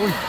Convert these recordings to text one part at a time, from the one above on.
어이.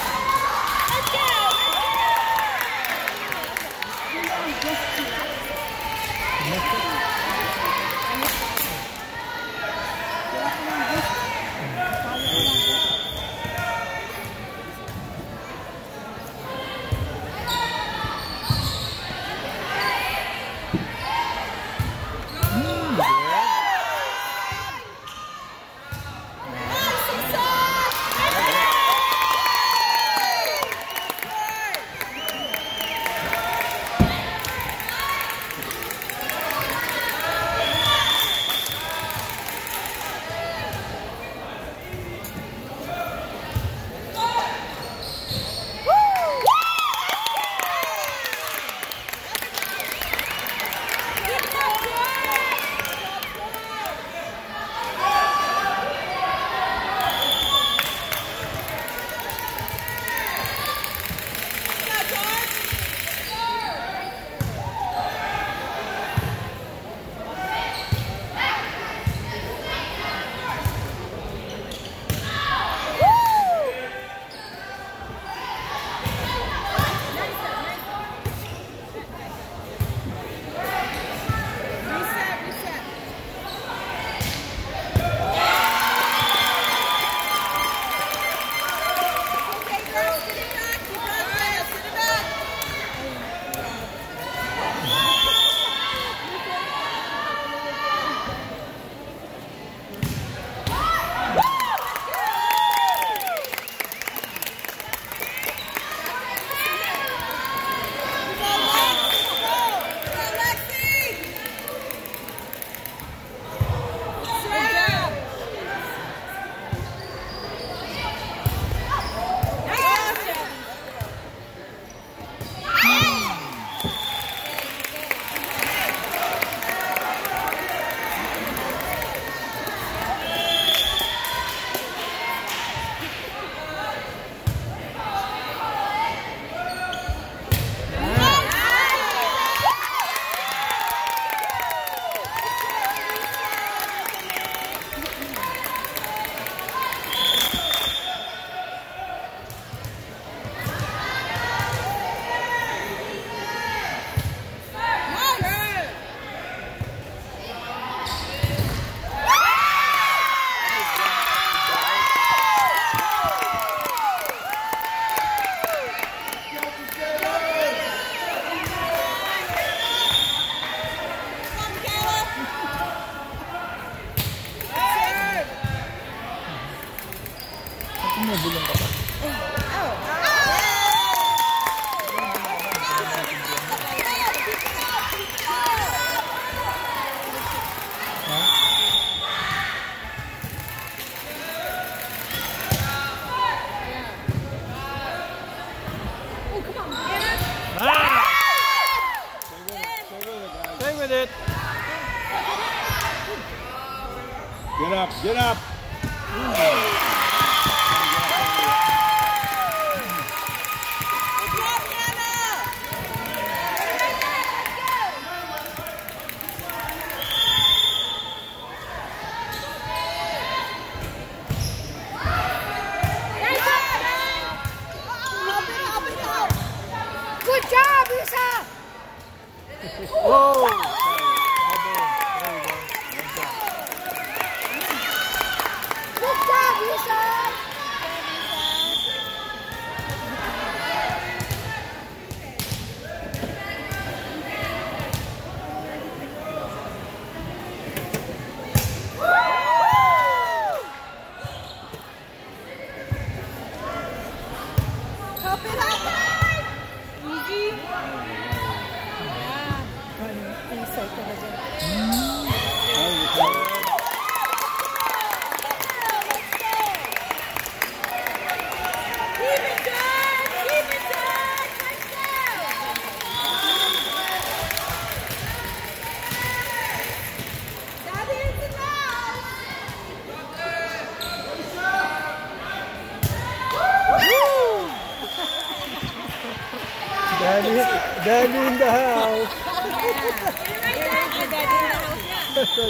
Easy.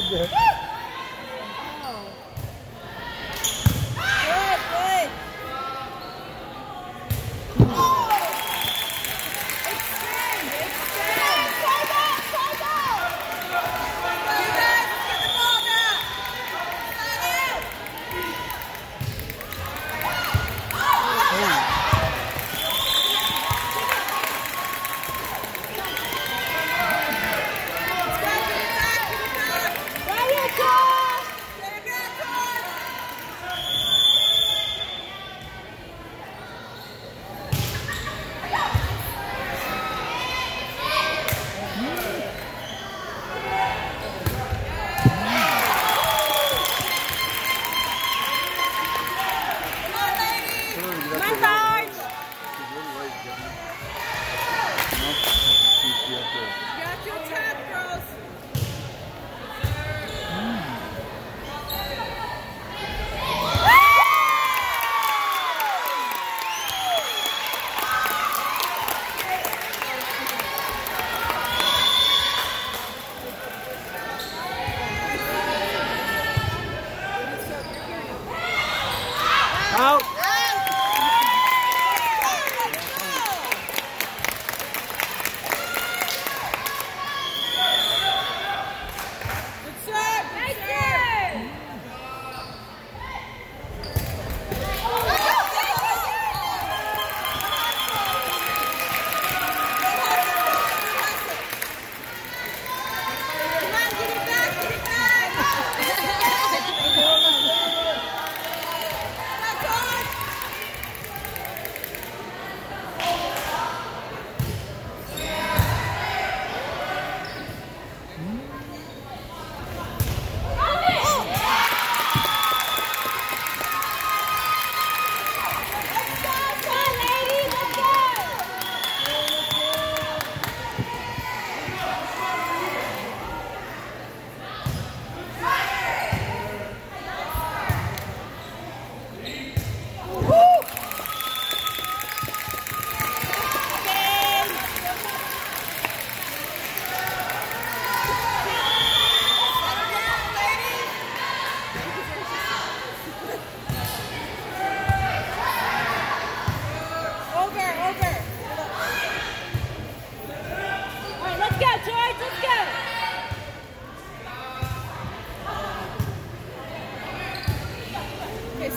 Good.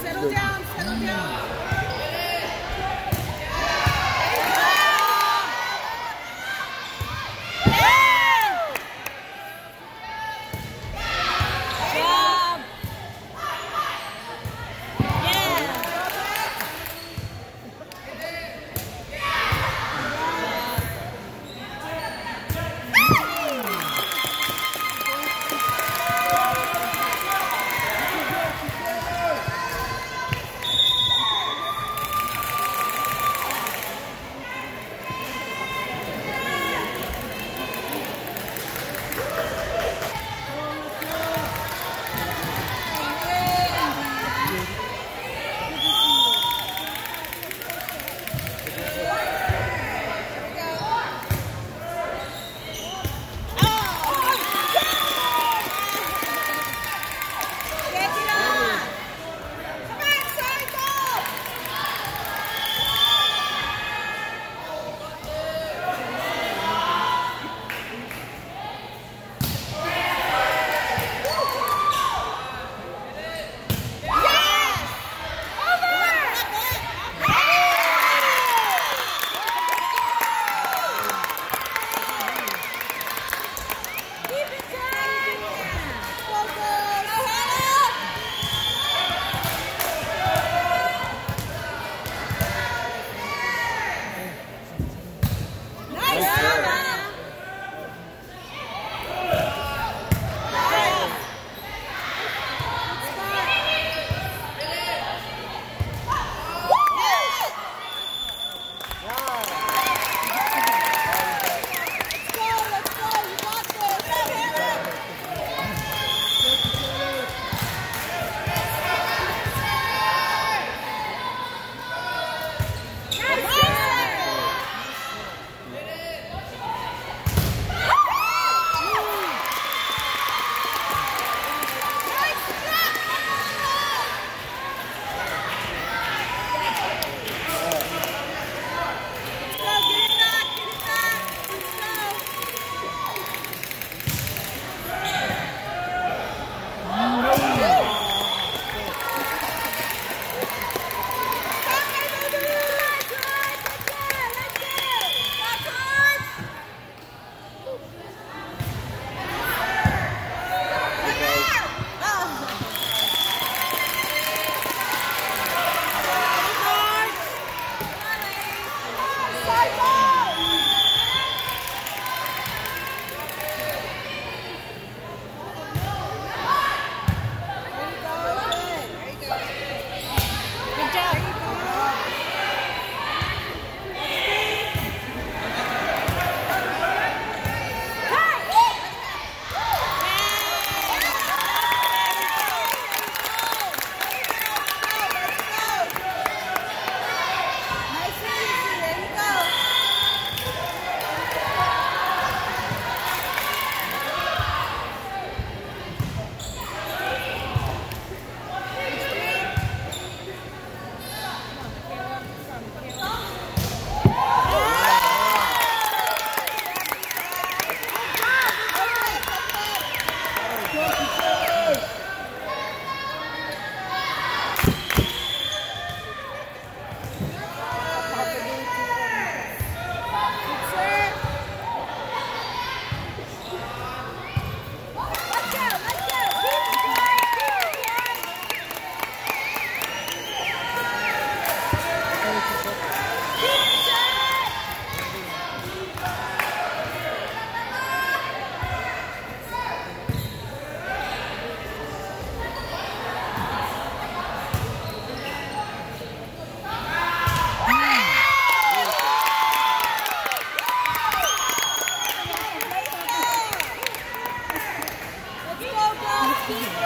Settle down, settle down.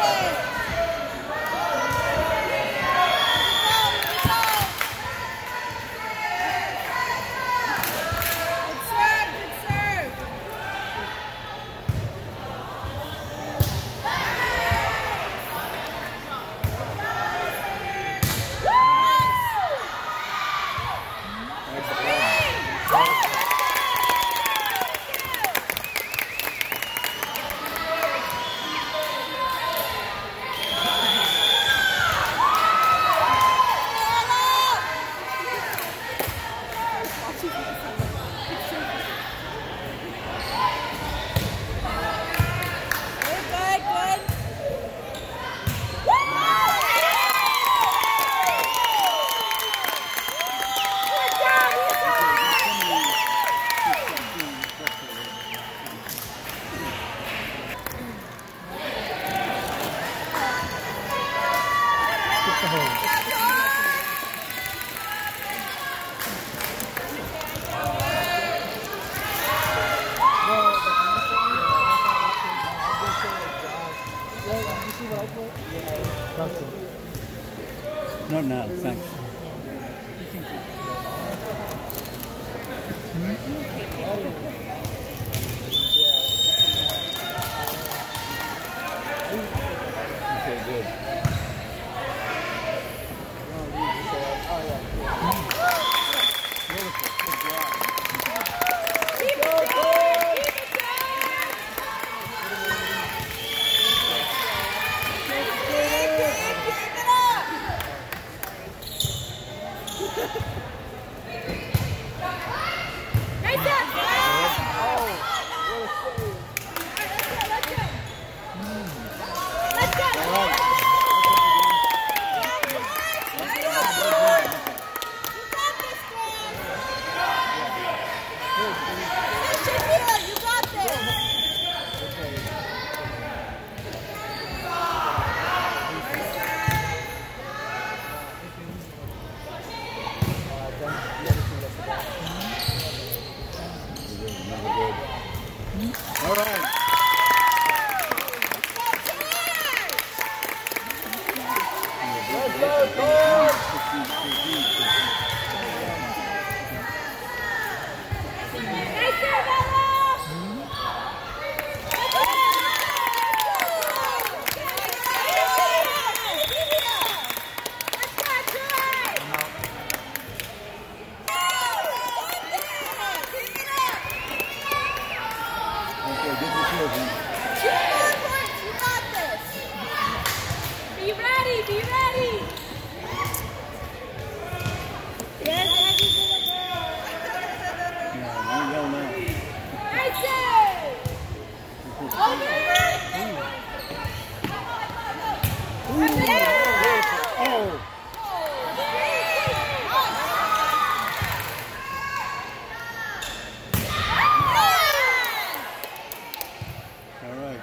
Keep now, thanks.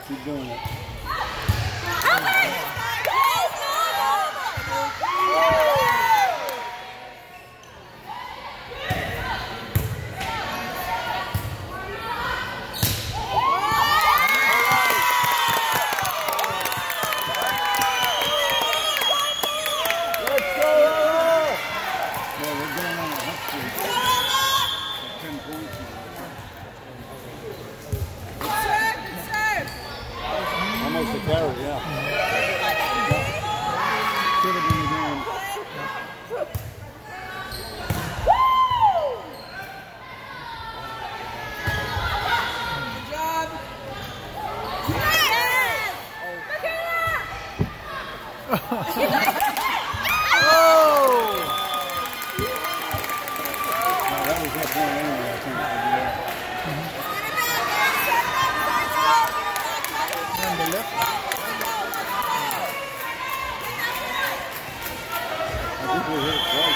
Keep doing it. carry, yeah. Ha ha ha. We're here.